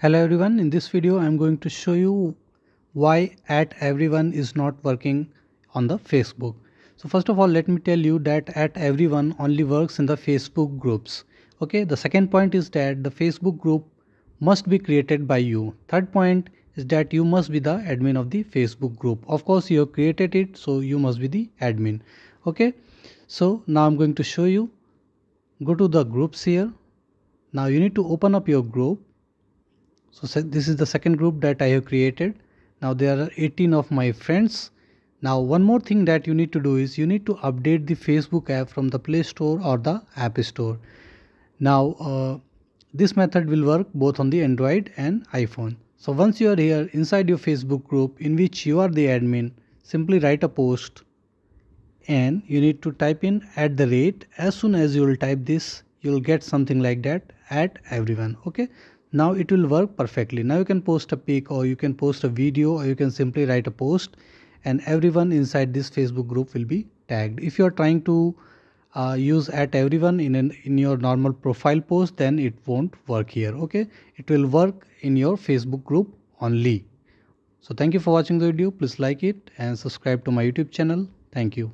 Hello everyone, in this video I am going to show you why at everyone is not working on the Facebook. So first of all let me tell you that at everyone only works in the Facebook groups. Okay, the second point is that the Facebook group must be created by you. Third point is that you must be the admin of the Facebook group. Of course you have created it so you must be the admin. Okay, so now I'm going to show you. Go to the groups here. Now you need to open up your group so this is the second group that I have created. Now there are 18 of my friends. Now one more thing that you need to do is you need to update the Facebook app from the Play Store or the App Store. Now uh, this method will work both on the Android and iPhone. So once you are here inside your Facebook group in which you are the admin simply write a post and you need to type in at the rate. As soon as you will type this you will get something like that at everyone. Okay now it will work perfectly. Now you can post a pic or you can post a video or you can simply write a post and everyone inside this facebook group will be tagged. If you are trying to uh, use at everyone in an in your normal profile post then it won't work here okay? It will work in your facebook group only. So thank you for watching the video. Please like it and subscribe to my youtube channel. Thank you